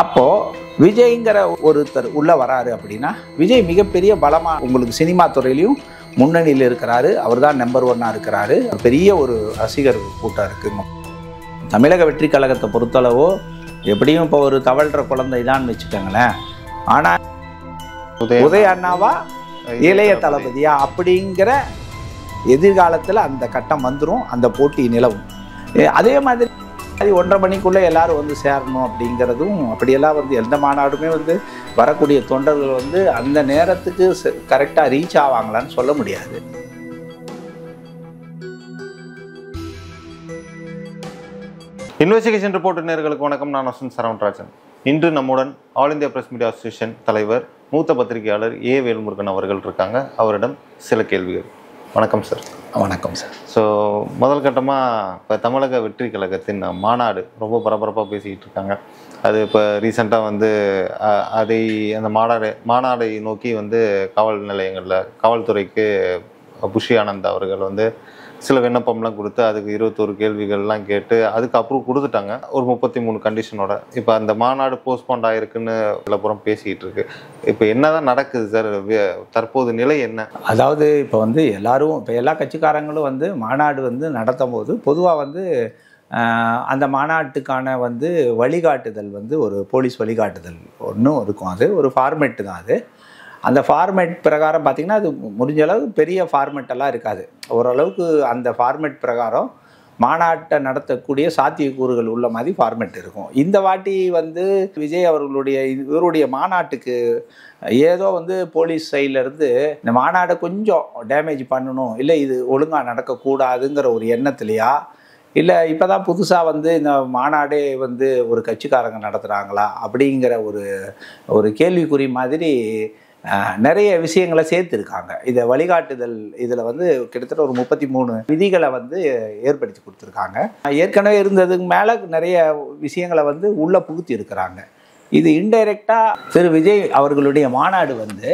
அப்போது விஜய்ங்கிற ஒருத்தர் உள்ளே வராரு அப்படின்னா விஜய் மிகப்பெரிய பலமாக உங்களுக்கு சினிமா துறையிலையும் முன்னணியில் இருக்கிறாரு. அவர் தான் நம்பர் ஒன்னாக இருக்கிறாரு. பெரிய ஒரு ரசிகர் கூட்டம் இருக்குங்க தமிழக வெற்றி கழகத்தை பொறுத்தளவோ எப்படியும் இப்போ ஒரு தவழ்கிற குழந்தை தான் வச்சுக்கோங்களேன். ஆனால் உதய அண்ணாவா? இளைய தளபதியா? அப்படிங்கிற எதிர்காலத்தில் அந்த கட்டம் வந்துடும் அந்த போட்டி நிலவும். அதே மாதிரி அது ஒன்றரை மணிக்குள்ளே எல்லாரும் வந்து சேரணும் அப்படிங்கிறதும் அப்படியெல்லாம் வந்து எந்த மாநாடுமே வந்து வரக்கூடிய தொண்டர்கள் வந்து அந்த நேரத்துக்கு கரெக்டாக ரீச் ஆவாங்களான்னு சொல்ல முடியாது. இன்வெஸ்டிகேஷன் ரிப்போர்ட் நேர்களுக்கு வணக்கம். நான் வசந்த் சரவண்ராஜன். இன்று நம்முடன் All India press media association தலைவர் மூத்த பத்திரிகையாளர் ஏ வேல்முருகன் அவர்கள் இருக்காங்க. அவரிடம் சில கேள்விகள். வணக்கம் சார் வணக்கம் சார் ஸோ முதல் கட்டமாக இப்போ தமிழக வெற்றி கழகத்தின் மாநாடு ரொம்ப பரபரப்பாக பேசிக்கிட்டு இருக்காங்க. அது இப்போ ரீசெண்டாக வந்து அதை அந்த மாநாடு மாநாடை நோக்கி வந்து காவல் நிலையங்களில் காவல்துறைக்கு புஷி ஆனந்த் அவர்கள் வந்து சில விண்ணப்பம்லாம் கொடுத்து அதுக்கு இருபத்தோரு கேள்விகள்லாம் கேட்டு அதுக்கு அப்ரூவ் கொடுத்துட்டாங்க. ஒரு முப்பத்தி மூணு கண்டிஷனோட இப்போ அந்த மாநாடு போஸ்ட்போண்ட் ஆயிருக்குன்னு சில புறம் பேசிக்கிட்டு இருக்கு. இப்போ என்னதான் நடக்குது சார் தற்போது நிலை என்ன? அதாவது இப்போ வந்து எல்லாரும் இப்போ எல்லா கட்சிக்காரங்களும் வந்து மாநாடு வந்து நடத்தும் போது பொதுவாக வந்து அந்த மாநாட்டுக்கான வந்து வழிகாட்டுதல் வந்து ஒரு போலீஸ் வழிகாட்டுதல் ஒன்றும் இருக்கும். அது ஒரு ஃபார்மேட்டு தான் அது. அந்த ஃபார்மேட் பிரகாரம் பார்த்திங்கன்னா அது முடிஞ்ச அளவு பெரிய ஃபார்மேட்டெல்லாம் இருக்காது. ஓரளவுக்கு அந்த ஃபார்மேட் பிரகாரம் மாநாட்டை நடத்தக்கூடிய சாத்தியக்கூறுகள் உள்ள மாதிரி ஃபார்மேட் இருக்கும். இந்த வாட்டி வந்து விஜய் அவர்களுடைய இவருடைய மாநாட்டுக்கு ஏதோ வந்து போலீஸ் சைட்லேருந்து இந்த மாநாடை கொஞ்சம் டேமேஜ் பண்ணணும் இல்லை இது ஒழுங்காக நடக்கக்கூடாதுங்கிற ஒரு எண்ணத்துலையா இல்லை இப்போ தான் புதுசாக வந்து இந்த மாநாடே வந்து ஒரு கட்சிக்காரங்க நடத்துகிறாங்களா அப்படிங்கிற ஒரு ஒரு கேள்விக்குறி மாதிரி நிறைய விஷயங்களை சேர்த்துருக்காங்க. இதை வழிகாட்டுதல் இதில் வந்து கிட்டத்தட்ட ஒரு முப்பத்தி மூணு விதிகளை வந்து ஏற்படுத்தி கொடுத்துருக்காங்க. ஏற்கனவே இருந்ததுக்கு மேலே நிறைய விஷயங்களை வந்து உள்ளே புகுத்தி இருக்கிறாங்க இது இன்டைரக்டாக திரு விஜய் அவர்களுடைய மாநாடு வந்து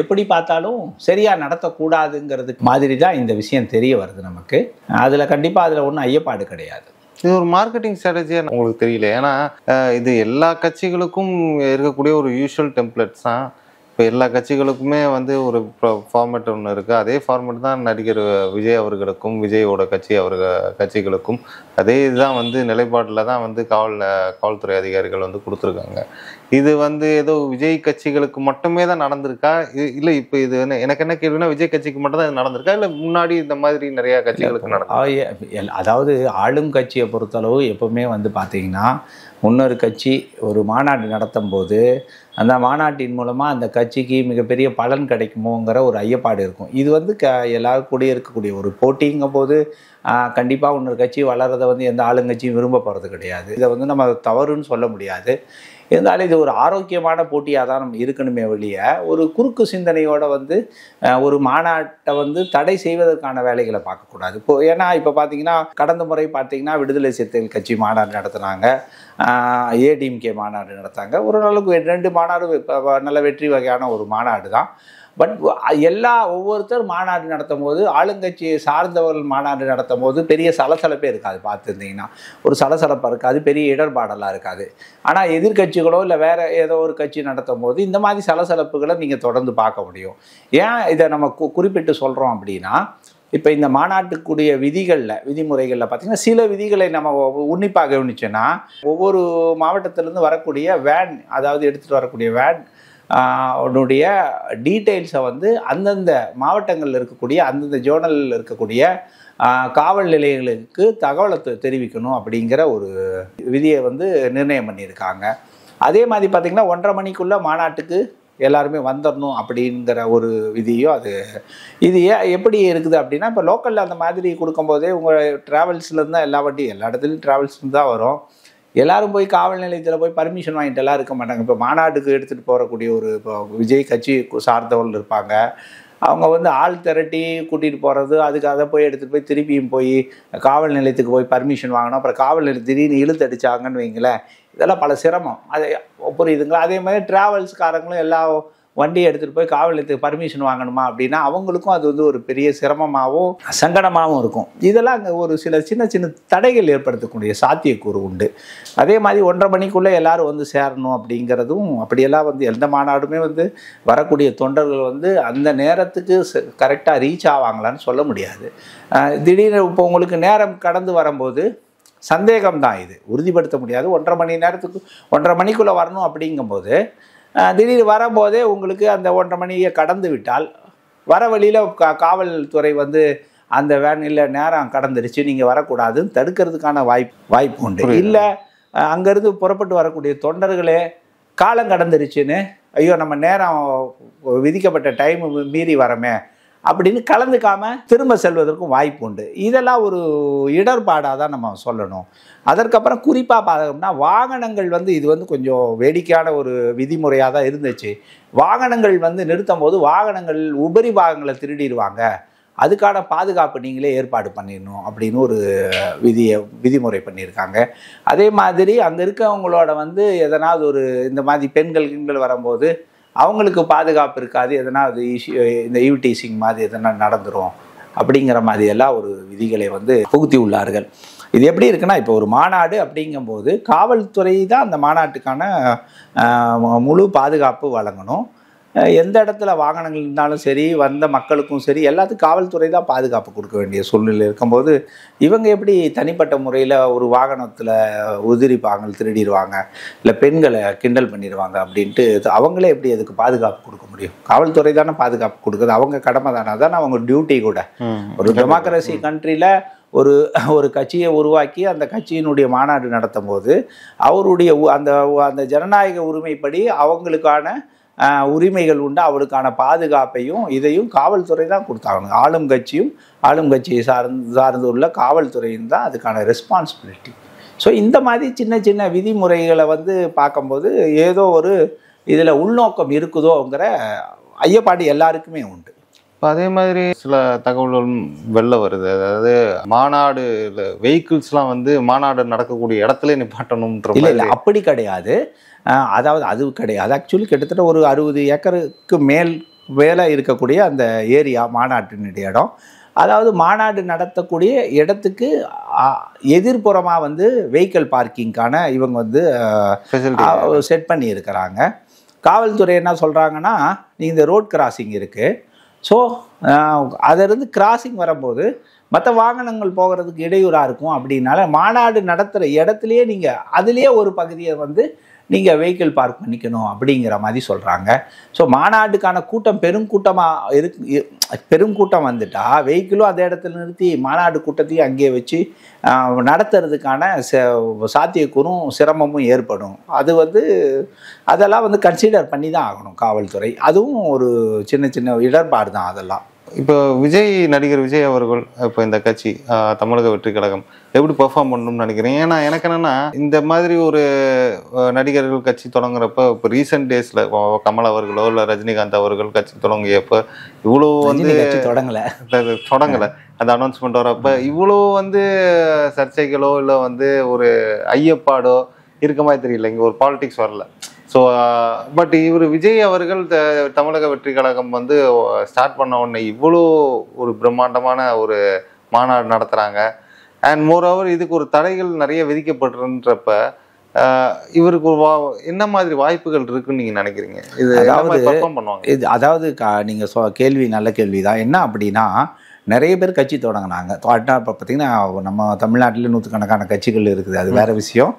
எப்படி பார்த்தாலும் சரியாக நடத்தக்கூடாதுங்கிறதுக்கு மாதிரி தான் இந்த விஷயம் தெரிய வருது நமக்கு. அதில் கண்டிப்பாக அதில் ஒன்றும் ஐயப்பாடு கிடையாது. இது ஒரு மார்க்கெட்டிங் ஸ்ட்ராட்டஜியாக உங்களுக்கு தெரியல. ஏன்னா இது எல்லா கட்சிகளுக்கும் இருக்கக்கூடிய ஒரு யூஷுவல் டெம்ப்ளெட்ஸ் தான். இப்போ எல்லா கட்சிகளுக்குமே வந்து ஒரு ஃபார்மேட் ஒன்று இருக்குது அதே ஃபார்மேட் தான் நடிகர் விஜய் அவர்களுக்கும் விஜயோட கட்சி அவர்கள் கட்சிகளுக்கும். அதே இதுதான் வந்து நிலைப்பாட்டில் தான் வந்து காவல் காவல்துறை அதிகாரிகள் வந்து கொடுத்துருக்காங்க. இது வந்து ஏதோ விஜய் கட்சிகளுக்கு மட்டுமே தான் நடந்திருக்கா? இல்லை இப்போ இது என்ன எனக்கு என்ன கேள்வினா விஜய் கட்சிக்கு மட்டும் தான் இது நடந்திருக்கா? இல்லை முன்னாடி இந்த மாதிரி நிறைய கட்சிகளுக்கு எல்- அதாவது ஆளும் கட்சியை பொறுத்தளவு எப்பவுமே வந்து பார்த்தீங்கன்னா முன்னொரு கட்சி ஒரு மாநாடு நடத்தும் போது அந்த மாநாட்டின் மூலமாக அந்த கட்சிக்கு மிகப்பெரிய பலன் கிடைக்குமோங்கிற ஒரு ஐயப்பாடு இருக்கும். இது வந்து க எல்லாரும் கூட இருக்கக்கூடிய ஒரு போட்டிங்கும் போது கண்டிப்பாக இன்னொரு கட்சி வளர்கிறத வந்து எந்த ஆளுங்கட்சியும் விரும்ப போகிறது கிடையாது. இதை வந்து நம்ம தவறுன்னு சொல்ல முடியாது. இருந்தாலும் இது ஒரு ஆரோக்கியமான போட்டியாக தான் நம்ம இருக்கணுமே வெளிய ஒரு குறுக்கு சிந்தனையோட வந்து ஒரு மாநாட்டை வந்து தடை செய்வதற்கான வேலைகளை பார்க்கக்கூடாது. இப்போ ஏன்னா இப்போ பார்த்தீங்கன்னா கடந்த முறை பார்த்தீங்கன்னா விடுதலை சிறுத்தைகள் கட்சி மாநாடு நடத்துனாங்க. ஏடிஎம்கே மாநாடு நடத்தாங்க. ஒரு அளவுக்கு ரெண்டு மாநாடு நல்ல வெற்றி வகையான ஒரு மாநாடு தான். பட் எல்லா ஒவ்வொருத்தர் மாநாடு நடத்தும் போது ஆளுங்கட்சியை சார்ந்தவர்கள் மாநாடு நடத்தும் போது பெரிய சலசலப்பே இருக்காது. பார்த்துருந்தீங்கன்னா ஒரு சலசலப்பாக இருக்காது பெரிய இடர்பாடெல்லாம் இருக்காது. ஆனால் எதிர்க்கட்சிகளோ இல்லை வேறு ஏதோ ஒரு கட்சி நடத்தும் போது இந்த மாதிரி சலசலப்புகளை நீங்கள் தொடர்ந்து பார்க்க முடியும். ஏன் இதை நம்ம கு- குறிப்பிட்டு சொல்கிறோம் அப்படின்னா இப்போ இந்த மாநாட்டுக்குரிய விதிகளில் விதிமுறைகளில் பார்த்தீங்கன்னா சில விதிகளை நம்ம உன்னிப்பாக கவனிச்சோன்னா ஒவ்வொரு மாவட்டத்திலேருந்து வரக்கூடிய வேன் அதாவது எடுத்துகிட்டு வரக்கூடிய வேன் உன்னுடைய டீட்டெயில்ஸை வந்து அந்தந்த மாவட்டங்களில் இருக்கக்கூடிய அந்தந்த ஜோனலில் இருக்கக்கூடிய காவல் நிலையங்களுக்கு தகவலை தெரிவிக்கணும் அப்படிங்கிற ஒரு விதியை வந்து நிர்ணயம் பண்ணியிருக்காங்க. அதே மாதிரி பார்த்திங்கன்னா ஒன்றரை மணிக்குள்ளே மாநாட்டுக்கு எல்லாருமே வந்துடணும் அப்படிங்கிற ஒரு விதியும் அது. இது ஏன் எப்படி இருக்குது அப்படின்னா இப்போ லோக்கலில் அந்த மாதிரி கொடுக்கும்போதே உங்கள் ட்ராவல்ஸ்லேருந்து தான் எல்லா வண்டியும் எல்லா இடத்துலையும் ட்ராவல்ஸ்லேருந்து தான் வரும். எல்லாரும் போய் காவல் நிலையத்தில் போய் பர்மிஷன் வாங்கிட்டு எல்லாம் இருக்க மாட்டாங்க. இப்போ மாநாட்டுக்கு எடுத்துகிட்டு போகக்கூடிய ஒரு இப்போ விஜய் கட்சி சார்ந்தவர்கள் இருப்பாங்க. அவங்க வந்து ஆள் திரட்டி கூட்டிகிட்டு போகிறது அதுக்கு அதை போய் எடுத்துகிட்டு போய் திருப்பியும் போய் காவல் நிலையத்துக்கு போய் பர்மிஷன் வாங்கணும். அப்புறம் காவல் நிலையம் திடீர்னு இழுத்து அடிச்சாங்கன்னு வைங்களேன். இதெல்லாம் பல சிரமம். அது புரியுதுங்களா? அதே மாதிரி ட்ராவல்ஸ்காரங்களும் எல்லா வண்டியை எடுத்துகிட்டு போய் காவல் நிலையத்துக்கு பர்மிஷன் வாங்கணுமா அப்படின்னா அவங்களுக்கும் அது வந்து ஒரு பெரிய சிரமமாகவும் சங்கடமாகவும் இருக்கும். இதெல்லாம் அங்கே ஒரு சில சின்ன சின்ன தடைகள் ஏற்படுத்தக்கூடிய சாத்தியக்கூறு உண்டு. அதே மாதிரி ஒன்றரை மணிக்குள்ளே எல்லாரும் வந்து சேரணும் அப்படிங்கிறதும் அப்படியெல்லாம் வந்து எந்த மாநாடுமே வந்து வரக்கூடிய தொண்டர்கள் வந்து அந்த நேரத்துக்கு கரெக்டாக ரீச் ஆவாங்களான்னு சொல்ல முடியாது. திடீர்னு இப்போ உங்களுக்கு நேரம் கடந்து வரும்போது சந்தேகம் தான் இது. உறுதிப்படுத்த முடியாது. ஒன்றரை மணி நேரத்துக்கு ஒன்றரை மணிக்குள்ளே வரணும் அப்படிங்கும்போது அஹ் திடீர்னு வரும்போதே உங்களுக்கு அந்த ஒன்றரை மணியை கடந்து விட்டால் வர வழியில் கா காவல்துறை வந்து அந்த வேன் இல்லை நேரம் கடந்துருச்சு நீங்கள் வரக்கூடாதுன்னு தடுக்கிறதுக்கான வாய்ப்பு வாய்ப்பு உண்டு. இல்லை அங்கேருந்து புறப்பட்டு வரக்கூடிய தொண்டர்களே காலம் கடந்துருச்சுன்னு ஐயோ நம்ம நேரம் விதிக்கப்பட்ட டைம் மீறி வரமே அப்படின்னு கலந்துக்காமல் திரும்ப செல்வதற்கும் வாய்ப்பு உண்டு. இதெல்லாம் ஒரு இடர்பாடாக தான் நம்ம சொல்லணும். அதற்கப்புறம் குறிப்பாக பார்த்தோம்னா வாகனங்கள் வந்து இது வந்து கொஞ்சம் வேடிக்கையான ஒரு விதிமுறையாக தான் இருந்துச்சு. வாகனங்கள் வந்து நிறுத்தும் போது வாகனங்கள் உபரி பாகங்களை திருடிடுவாங்க. அதுக்கான பாதுகாப்பு நீங்களே ஏற்பாடு பண்ணிடணும் அப்படின்னு ஒரு விதியை விதிமுறை பண்ணியிருக்காங்க. அதே மாதிரி அங்கே இருக்கவங்களோட வந்து எதனாவது ஒரு இந்த மாதிரி பெண்கள் கிண்கள் வரும்போது அவங்களுக்கு பாதுகாப்பு இருக்காது எதனா அது இஷ்யூ இந்த ஈவ்டீசிங் மாதிரி எதனா நடந்துடும் அப்படிங்கிற மாதிரி எல்லாம் ஒரு விதிகளை வந்து புகுத்தி உள்ளார்கள் இது எப்படி இருக்குன்னா இப்போ ஒரு மாநாடு அப்படிங்கும்போது காவல்துறை தான் அந்த மாநாட்டுக்கான முழு பாதுகாப்பு வழங்கணும். எந்த இடத்துல வாகனங்கள் இருந்தாலும் சரி வந்த மக்களுக்கும் சரி எல்லாத்துக்கும் காவல்துறை தான் பாதுகாப்பு கொடுக்க வேண்டிய சூழ்நிலை இருக்கும்போது இவங்க எப்படி தனிப்பட்ட முறையில் ஒரு வாகனத்தில் உதிரிப்பாங்க திருடிடுவாங்க இல்லை பெண்களை கிண்டல் பண்ணிடுவாங்க அப்படின்ட்டு அவங்களே எப்படி அதுக்கு பாதுகாப்பு கொடுக்க முடியும்? காவல்துறை தானே பாதுகாப்பு கொடுக்குது. அவங்க கடமை தானே அதான் அவங்க டியூட்டி கூட. ஒரு டெமோக்ரஸி கண்ட்ரியில் ஒரு ஒரு கட்சியை உருவாக்கி அந்த கட்சியினுடைய மாநாடு நடத்தும் போது அவருடைய அந்த அந்த ஜனநாயக உரிமைப்படி அவங்களுக்கான உரிமைகள் உண்டு. அவருக்கான பாதுகாப்பையும் இதையும் காவல்துறை தான் கொடுத்தாங்க. ஆளும் கட்சியும் ஆளும் கட்சியை சார்ந்து சார்ந்து உள்ள காவல்துறையும் தான் அதுக்கான ரெஸ்பான்சிபிலிட்டி ஸோ இந்த மாதிரி சின்ன சின்ன விதிமுறைகளை வந்து பார்க்கும்போது ஏதோ ஒரு இதில் உள்நோக்கம் இருக்குதோங்கிற ஐயப்பாடு எல்லாருக்குமே உண்டு. இப்போ அதே மாதிரி சில தகவல்கள் வெளில வருது. அதாவது மாநாடு வெஹிக்கிள்ஸ்லாம் வந்து மாநாடு நடக்கக்கூடிய இடத்துல நிப்பாட்டணுன்ற இல்லை அப்படி கிடையாது. அதாவது அது கிடையாது. ஆக்சுவலி கிட்டத்தட்ட ஒரு அறுபது ஏக்கருக்கு மேல் மேலே இருக்கக்கூடிய அந்த ஏரியா மாநாட்டினுடைய இடம். அதாவது மாநாடு நடத்தக்கூடிய இடத்துக்கு எதிர்ப்புறமாக வந்து வெஹிக்கிள் பார்க்கிங்க்கான இவங்க வந்து செட் பண்ணி இருக்கிறாங்க காவல்துறை என்ன சொல்கிறாங்கன்னா இந்த ரோட் கிராசிங் இருக்குது ஸோ அதிலிருந்து கிராசிங் வரும்போது மற்ற வாகனங்கள் போகிறதுக்கு இடையூறாக இருக்கும் அப்படின்னால மாநாடு நடத்துகிற இடத்துலையே நீங்கள் அதுலேயே ஒரு பகுதியை வந்து நீங்கள் வெஹிக்கிள் பார்க் பண்ணிக்கணும் அப்படிங்கிற மாதிரி சொல்கிறாங்க ஸோ மாநாட்டுக்கான கூட்டம் பெருங்கூட்டமாக இருக் பெருங்கூட்டம் வந்துட்டால் வெஹிக்கிளும் அதே இடத்துல நிறுத்தி மாநாடு கூட்டத்தையும் அங்கேயே வச்சு நடத்துறதுக்கான ச- சாத்தியக்கூறும் சிரமமும் ஏற்படும். அது வந்து அதெல்லாம் வந்து கன்சிடர் பண்ணி தான் ஆகணும் காவல்துறை. அதுவும் ஒரு சின்ன சின்ன இடர்பாடு தான் அதெல்லாம். இப்போ விஜய் நடிகர் விஜய் அவர்கள் இப்போ இந்த கட்சி தமிழக வெற்றி கழகம் எப்படி பெர்ஃபார்ம் பண்ணணும்னு நினைக்கிறேன் ஏன்னா எனக்கு என்னன்னா இந்த மாதிரி ஒரு நடிகர்கள் கட்சி தொடங்குறப்ப இப்போ ரீசெண்ட் டேஸ்ல கமல் அவர்களோ இல்லை ரஜினிகாந்த் அவர்கள் கட்சி தொடங்கியப்ப இவ்வளோ வந்து தொடங்கலை. தொடங்கல. அந்த அனௌன்ஸ்மெண்ட் வரப்ப இவ்வளோ வந்து சர்ச்சைகளோ இல்லை வந்து ஒரு ஐயப்பாடோ இருக்க மாதிரி தெரியல. இங்கே ஒரு பாலிடிக்ஸ் வரல. ஸோ பட் இவர் விஜய் அவர்கள் த- தமிழக வெற்றி கழகம் வந்து ஸ்டார்ட் பண்ண உடனே இவ்வளோ ஒரு பிரம்மாண்டமான ஒரு மாநாடு நடத்துகிறாங்க அண்ட் மோர் ஓவர் இதுக்கு ஒரு தடைகள் நிறைய விதிக்கப்பட்டிருன்றப்ப ஆஹ், இவருக்கு என்ன மாதிரி வாய்ப்புகள் இருக்குன்னு நீங்க நினைக்கிறீங்க? இது அதாவது- இது அதாவது கா நீங்கள் சொ கேள்வி நல்ல கேள்வி தான் என்ன அப்படின்னா நிறைய பேர் கட்சி தொடங்கினாங்க. இப்போ பார்த்தீங்கன்னா நம்ம தமிழ்நாட்டில் நூற்றுக்கணக்கான கட்சிகள் இருக்குது. அது வேறு விஷயம்.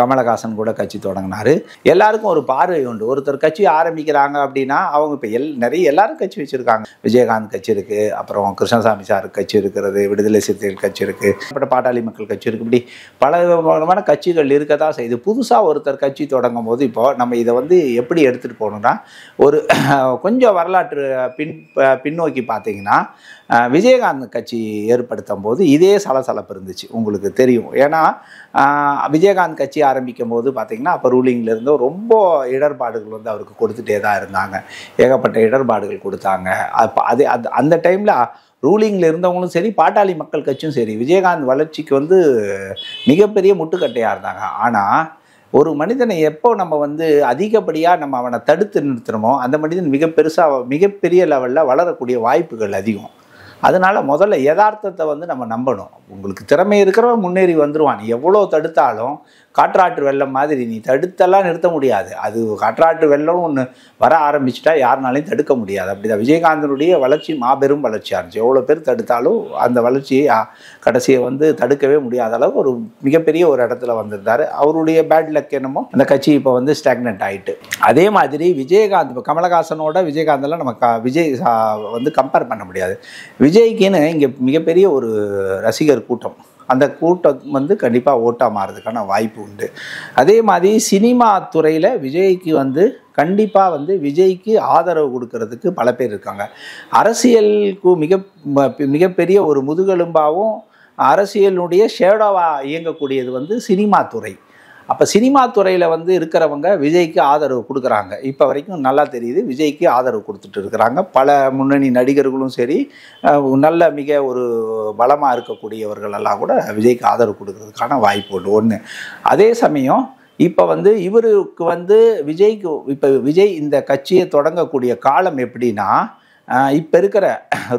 கமலஹாசன் கூட கட்சி தொடங்கினார். எல்லாருக்கும் ஒரு பார்வை உண்டு. ஒருத்தர் கட்சி ஆரம்பிக்கிறாங்க அப்படின்னா அவங்க இப்போ எல் நிறைய எல்லாரும் கட்சி வச்சுருக்காங்க. விஜயகாந்த் கட்சி இருக்குது அப்புறம் கிருஷ்ணசாமி சார் கட்சி இருக்கிறது. விடுதலை சிறுத்தைகள் கட்சி இருக்குது அப்புறம் பாட்டாளி மக்கள் கட்சி இருக்குது இப்படி பல விதமான கட்சிகள் இருக்க தான் செய்யுது புதுசாக ஒருத்தர் கட்சி தொடங்கும் போது இப்போ நம்ம இதை வந்து எப்படி எடுத்துகிட்டு போகணும்னா ஒரு கொஞ்சம் வரலாற்று பின் பின்னோக்கி பார்த்தீங்கன்னா விஜய் விஜயகாந்த் கட்சி ஏற்படுத்தும் போது இதே சலசலப்பு இருந்துச்சு. உங்களுக்கு தெரியும். ஏன்னா விஜயகாந்த் கட்சி ஆரம்பிக்கும் போது பார்த்திங்கன்னா அப்போ ரூலிங்கில் ரொம்ப இடர்பாடுகள் வந்து அவருக்கு கொடுத்துட்டே தான் இருந்தாங்க. ஏகப்பட்ட இடர்பாடுகள் கொடுத்தாங்க. அப்போ அது அது அந்த டைமில் ரூலிங்கில் இருந்தவங்களும் சரி பாட்டாளி மக்கள் கட்சியும் சரி விஜயகாந்த் வளர்ச்சிக்கு வந்து மிகப்பெரிய முட்டுக்கட்டையாக இருந்தாங்க. ஆனால் ஒரு மனிதனை எப்போ நம்ம வந்து அதிகப்படியாக நம்ம அவனை தடுத்து நிறுத்துறோமோ அந்த மனிதன் மிக பெருசாக மிகப்பெரிய லெவலில் வளரக்கூடிய வாய்ப்புகள் அதிகம். அதனால் முதல்ல யதார்த்தத்தை வந்து நம்ம நம்பணும். உங்களுக்கு திறமை இருக்கிறவன் முன்னேறி வந்துருவான். நீ எவ்வளோ தடுத்தாலும் காற்றாற்று வெள்ளம் மாதிரி நீ தடுத்தெல்லாம் நிறுத்த முடியாது. அது காற்றாற்று வெள்ளம் ஒன்று வர ஆரம்பிச்சிட்டா யாருனாலையும் தடுக்க முடியாது. அப்படிதான். விஜயகாந்தனுடைய வளர்ச்சி மாபெரும் வளர்ச்சியாக இருந்துச்சு. எவ்வளோ பேர் தடுத்தாலும் அந்த வளர்ச்சியை கடைசியை வந்து தடுக்கவே முடியாத அளவுக்கு ஒரு மிகப்பெரிய ஒரு இடத்துல வந்திருந்தார். அவருடைய பேட் லக் என்னமோ அந்த கட்சி இப்போ வந்து ஸ்டாக்னெண்ட் ஆகிட்டு அதே மாதிரி விஜயகாந்த் இப்போ கமலஹாசனோட விஜயகாந்தெல்லாம் நம்ம க விஜய் சா- வந்து கம்பேர் பண்ண முடியாது. விஜய் விஜய்க்குன்னு இங்கே மிகப்பெரிய ஒரு ரசிகர் கூட்டம். அந்த கூட்டம் வந்து கண்டிப்பாக ஓட்டாக மாறதுக்கான வாய்ப்பு உண்டு. அதே மாதிரி சினிமா துறையில் விஜய்க்கு வந்து கண்டிப்பாக வந்து விஜய்க்கு ஆதரவு கொடுக்கறதுக்கு பல பேர் இருக்காங்க. அரசியலுக்கு மிக மிகப்பெரிய ஒரு முதுகெலும்பாகவும் அரசியலுடைய ஷேடோவாக இயங்கக்கூடியது வந்து சினிமா துறை. அப்போ சினிமா துறையில் வந்து இருக்கிறவங்க விஜய்க்கு ஆதரவு கொடுக்குறாங்க. இப்போ வரைக்கும் நல்லா தெரியுது விஜய்க்கு ஆதரவு கொடுத்துட்டு இருக்கிறாங்க. பல முன்னணி நடிகர்களும் சரி நல்ல மிக ஒரு பலமாக இருக்கக்கூடியவர்கள் எல்லாம் கூட விஜய்க்கு ஆதரவு கொடுக்கறதுக்கான வாய்ப்பு உண்டு. ஒன்று அதே சமயம் இப்போ வந்து இவருக்கு வந்து விஜய்க்கு இப்போ விஜய் இந்த கட்சியை தொடங்கக்கூடிய காலம் எப்படின்னா இப்போ இருக்கிற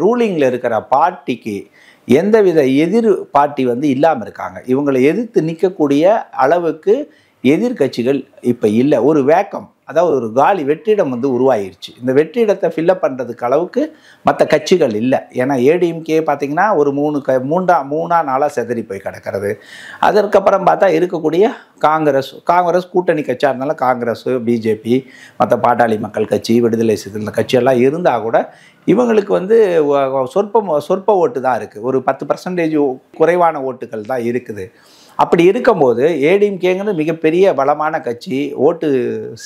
ரூலிங்கில் இருக்கிற பார்ட்டிக்கு எந்தவித எதிர் பார்ட்டி வந்து இல்லாமல் இருக்காங்க. இவங்களை எதிர்த்து நிற்கக்கூடிய அளவுக்கு எதிர்க்கட்சிகள் இப்போ இல்லை. ஒரு வேக்கம். அதாவது ஒரு காலி வெற்றிடம் வந்து உருவாயிருச்சு. இந்த வெற்றிடத்தை ஃபில்லப் பண்ணுறதுக்கு அளவுக்கு மற்ற கட்சிகள் இல்லை. ஏன்னா ஏடிஎம்கே பார்த்திங்கன்னா ஒரு மூணு க மூன்றா மூணா நாளாக செதறி போய் கிடக்கிறது. அதற்கப்புறம் பார்த்தா இருக்கக்கூடிய காங்கிரஸ் காங்கிரஸ் கூட்டணி கட்சியாக இருந்தாலும் காங்கிரஸ் பிஜேபி மற்ற பாட்டாளி மக்கள் கட்சி விடுதலை சிறுத்தை கட்சியெல்லாம் இருந்தால் கூட இவங்களுக்கு வந்து சொற்ப சொற்பம் சொற்ப ஓட்டு தான் இருக்குது ஒரு பத்து பர்சன்டேஜ் குறைவான ஓட்டுகள் தான் இருக்குது. அப்படி இருக்கும்போது ஏடிஎம்கேங்கிறது மிகப்பெரிய பலமான கட்சி ஓட்டு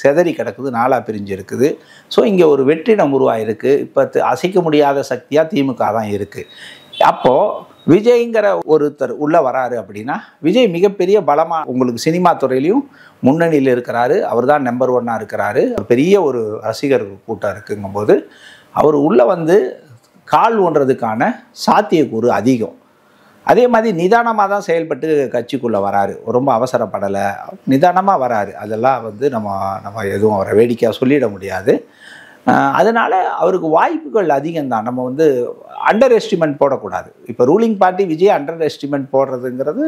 செதறி கிடக்குது நாளாக பிரிஞ்சு இருக்குது ஸோ இங்கே ஒரு வெற்றிடம் உருவாயிருக்கு. இப்போ அசைக்க முடியாத சக்தியாக திமுக தான் இருக்குது அப்போது விஜய்ங்கிற ஒருத்தர் உள்ளே வராரு அப்படின்னா விஜய் மிகப்பெரிய பலமாக உங்களுக்கு சினிமா துறையிலையும் முன்னணியில் இருக்கிறாரு. அவர் தான் நம்பர் ஒன்னாக இருக்கிறாரு. பெரிய ஒரு ரசிகர் கூட்டம் இருக்குங்கும்போது அவர் உள்ளே வந்து கால் ஒன்றதுக்கான சாத்தியக்கூறு அதிகம். அதே மாதிரி நிதானமாக தான் செயல்பட்டு கட்சிக்குள்ளே வராரு. ரொம்ப அவசரப்படலை. நிதானமாக வராரு. அதெல்லாம் வந்து நம்ம நம்ம எதுவும் அவரை வேடிக்கையாக சொல்லிட முடியாது. அதனால அவருக்கு வாய்ப்புகள் அதிகம்தான். நம்ம வந்து அண்டர் எஸ்டிமேட் போடக்கூடாது. இப்போ ruling party Vijay under estimate போடுறதுங்கிறது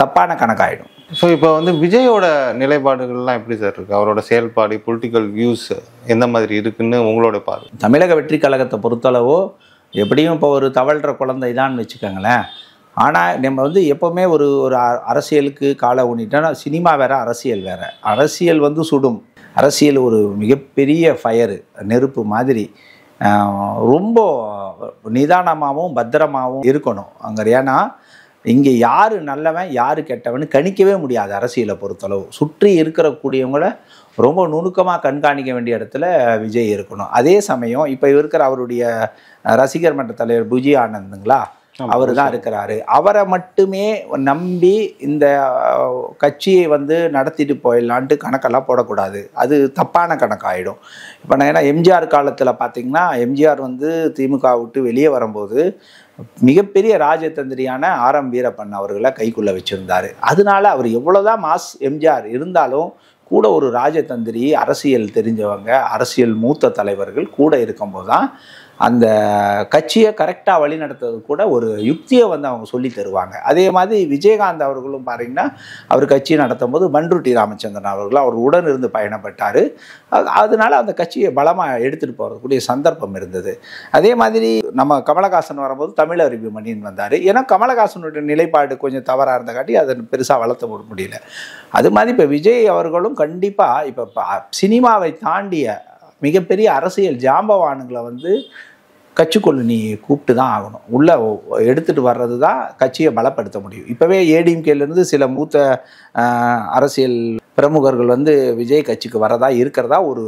தப்பான கணக்காயிடும். ஸோ இப்போ வந்து விஜயோட நிலைப்பாடுகள்லாம் எப்படி சார் இருக்கு? அவரோட செயல்பாடு பொலிட்டிக்கல் வியூஸ் எந்த மாதிரி இருக்குன்னு உங்களோட பார்வை? தமிழக வெற்றி கழகத்தை பொறுத்தளவோ எப்படியும் இப்போ ஒரு தவழ்கிற குழந்தை தான் வச்சுக்கோங்களேன். ஆனால் நம்ம வந்து எப்போவுமே ஒரு ஒரு அ- அரசியலுக்கு காலை ஊனிட்டோம்னா சினிமா வேறு அரசியல் வேறு. அரசியல் வந்து சுடும். அரசியல் ஒரு மிகப்பெரிய ஃபயரு நெருப்பு மாதிரி. ரொம்ப நிதானமாகவும் பத்திரமாகவும் இருக்கணும். அங்கே ஏன்னா இங்கே யார் நல்லவன் யார் கெட்டவன்னு கணிக்கவே முடியாது அரசியலை பொறுத்தளவு. சுற்றி இருக்கிற கூடியவங்கள ரொம்ப நுணுக்கமாக கண்காணிக்க வேண்டிய இடத்துல விஜய் இருக்கணும். அதே சமயம் இப்போ இருக்கிற அவருடைய ரசிகர் மன்ற தலைவர் புஜி ஆனந்துங்களா? அவர் தான் இருக்கிறாரு. அவரை மட்டுமே நம்பி இந்த கட்சியை வந்து நடத்திட்டு போயிடலான்ட்டு கணக்கெல்லாம் போடக்கூடாது. அது தப்பான கணக்காயிடும். இப்போ நான் ஏன்னா எம்ஜிஆர் காலத்தில் பார்த்தீங்கன்னா எம்ஜிஆர் வந்து திமுக விட்டு வெளியே வரும்போது மிகப்பெரிய ராஜதந்திரியான ஆரம் வீரப்பன் அவர்களை கைக்குள்ளே வச்சிருந்தார். அதனால அவர் எவ்வளோதான் மாஸ் எம்ஜிஆர் இருந்தாலும் கூட ஒரு ராஜதந்திரி அரசியல் தெரிஞ்சவங்க அரசியல் மூத்த தலைவர்கள் கூட இருக்கும்போது தான் அந்த கட்சியை கரெக்டாக வழிநடத்துறது கூட ஒரு யுக்தியை வந்து அவங்க சொல்லி தருவாங்க. அதே மாதிரி விஜயகாந்த் அவர்களும் பாருங்கன்னா அவர் கட்சி நடத்தும் போது பன்ருட்டி ராமச்சந்திரன் அவர்கள் அவர் உடன் இருந்து பயணப்பட்டார். அதனால அந்த கட்சியை பலமாக எடுத்துகிட்டு போகிறதுக்குரிய சந்தர்ப்பம் இருந்தது. அதே மாதிரி நம்ம கமலஹாசன் வரும்போது தமிழ் அறிவு மணின்னு வந்தார். ஏன்னா கமலஹாசனுடைய நிலைப்பாடு கொஞ்சம் தவறாக இருந்த காட்டி அதை பெருசாக வளர்த்த முடியல. அது மாதிரி இப்போ விஜய் அவர்களும் கண்டிப்பாக இப்போ ப- சினிமாவை தாண்டிய மிகப்பெரிய அரசியல் ஜாம்பவானுங்களை வந்து கட்சிக்குள்ள நீ கூப்பிட்டு தான் ஆகணும். உள்ளே எடுத்துகிட்டு வர்றது தான் கட்சியை பலப்படுத்த முடியும். இப்போவே ஏடிஎம்கேலேருந்து சில மூத்த அரசியல் பிரமுகர்கள் வந்து விஜய் கட்சிக்கு வரதா இருக்கிறதா ஒரு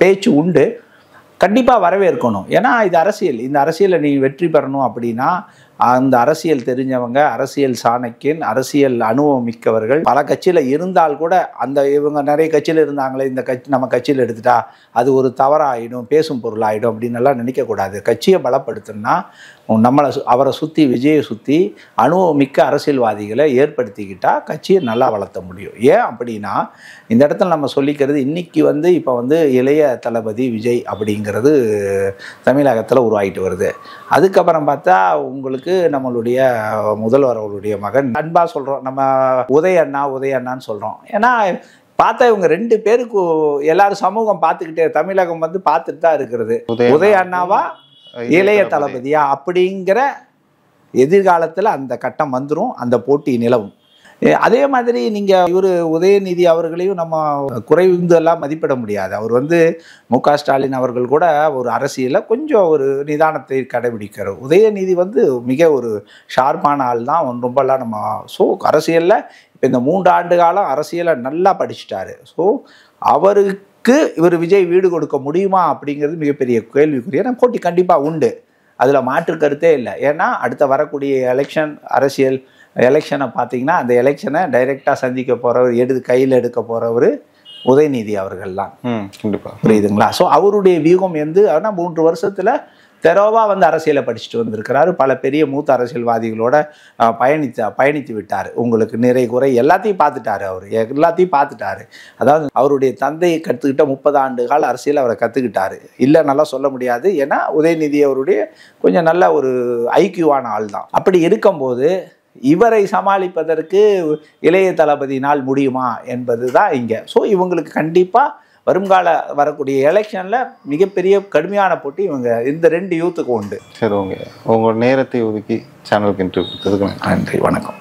பேச்சு. உண்டு. கண்டிப்பாக வரவேற்கணும். ஏன்னா இது அரசியல். இந்த அரசியலை நீ வெற்றி பெறணும் அப்படின்னா அந்த அரசியல் தெரிஞ்சவங்க அரசியல் சாணக்கியன் அரசியல் அனுபவம் மிக்கவர்கள் பல கட்சியில் இருந்தால் கூட அந்த இவங்க நிறைய கட்சியில் இருந்தாங்களே இந்த கட்சி நம்ம கட்சியில் எடுத்துட்டா அது ஒரு தவறாயிடும் பேசும் பொருளாயிடும் அப்படின்னு எல்லாம் நினைக்கக்கூடாது. கட்சியை பலப்படுத்தணும்னா நம்மளை அவரை சுற்றி விஜயை சுற்றி அனுபவமிக்க அரசியல்வாதிகளை ஏற்படுத்திக்கிட்டால் கட்சியை நல்லா வளர்த்த முடியும். ஏன் அப்படின்னா இந்த இடத்துல நம்ம சொல்லிக்கிறது இன்னைக்கு வந்து இப்போ வந்து இளைய தளபதி விஜய் அப்படிங்கிறது தமிழகத்தில் உருவாகிட்டு வருது. அதுக்கப்புறம் பார்த்தா உங்களுக்கு நம்மளுடைய முதல்வர் அவருடைய மகன் அன்பா சொல்கிறோம் நம்ம உதய அண்ணா உதய அண்ணான்னு சொல்கிறோம் ஏன்னா பார்த்தா இவங்க ரெண்டு பேருக்கு எல்லாரும் சமூகம் பார்த்துக்கிட்டே தமிழகம் வந்து பார்த்துட்டு தான் இருக்கிறது. உதய அண்ணாவா இளைய தளபதியா? அப்படிங்கிற எதிர்காலத்தில் அந்த கட்டம் வந்துடும் அந்த போட்டி நிலவும். அதே மாதிரி நீங்கள் இவர் உதயநிதி அவர்களையும் நம்ம குறைந்தெல்லாம் மதிப்பிட முடியாது. அவர் வந்து மு க ஸ்டாலின் அவர்கள் கூட ஒரு அரசியலில் கொஞ்சம் ஒரு நிதானத்தை கடைபிடிக்கிறார். உதயநிதி வந்து மிக ஒரு ஷார்ப்பான ஆள் தான். ரொம்பலாம் நம்ம ஸோ அரசியலில் இப்போ இந்த மூன்று ஆண்டு காலம் அரசியலை நல்லா படிச்சிட்டாரு. ஸோ அவருக்கு இவர் விஜய் வீடு கொடுக்க முடியுமா அப்படிங்கிறது மிகப்பெரிய கேள்விக்குரிய ஏன்னா போட்டி கண்டிப்பாக உண்டு. அதில் மாற்று கருத்தே இல்லை. ஏன்னா அடுத்த வரக்கூடிய எலெக்ஷன் அரசியல் எலெக்ஷனை பார்த்தீங்கன்னா அந்த எலெக்ஷனை டைரெக்டாக சந்திக்க போகிறவர் எடுத்து கையில் எடுக்க போகிறவர் உதயநிதி அவர்கள் தான் ம் கண்டிப்பா. புரியுதுங்களா? ஸோ அவருடைய வியூகம் வந்து ஆனால் மூன்று வருஷத்தில் தெரோவா வந்து அரசியலை படிச்சுட்டு வந்திருக்கிறாரு. பல பெரிய மூத்த அரசியல்வாதிகளோட பயணித்த பயணித்து பயணித்து விட்டார். உங்களுக்கு நிறை குறை எல்லாத்தையும் பார்த்துட்டாரு அவர். எல்லாத்தையும் பார்த்துட்டாரு. அதாவது அவருடைய தந்தையை கற்றுக்கிட்ட முப்பது ஆண்டு கால அரசியல் அவரை கற்றுக்கிட்டாரு இல்லை நல்லா சொல்ல முடியாது. ஏன்னா உதயநிதி அவருடைய கொஞ்சம் நல்ல ஒரு ஐக்கியவான ஆள் தான். அப்படி இருக்கும்போது இவரை சமாளிப்பதற்கு இளைய தளபதியினால் முடியுமா என்பது தான் இங்கே. ஸோ இவங்களுக்கு கண்டிப்பாக வருங்கால வரக்கூடிய எலெக்ஷனில் மிகப்பெரிய கடுமையான போட்டி இவங்க இந்த ரெண்டு யூத்துக்கு உண்டு. சரி ஓகே. உங்கள் நேரத்தை ஒதுக்கி சேனலுக்கு இன்டர்வியூ கொடுத்ததுக்கு நன்றி. நன்றி வணக்கம்.